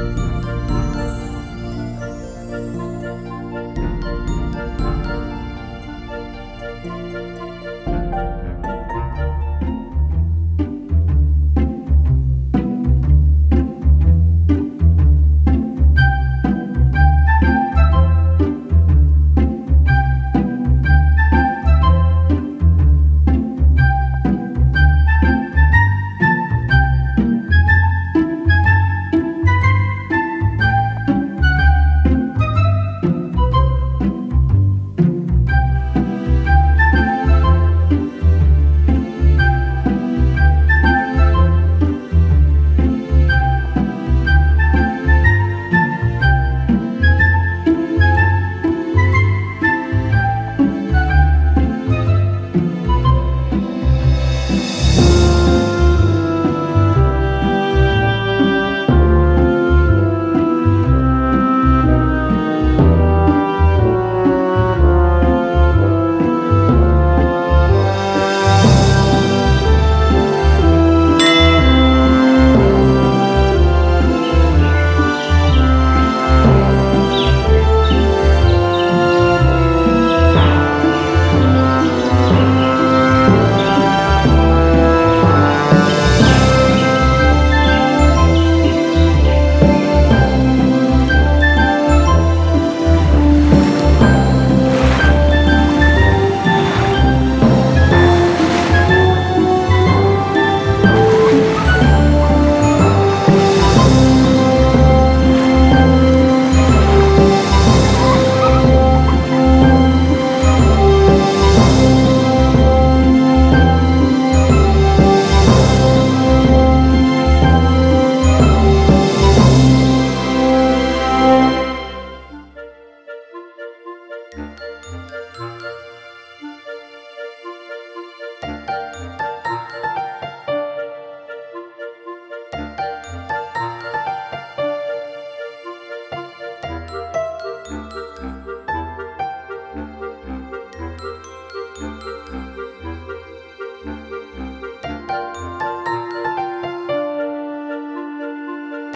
Bye.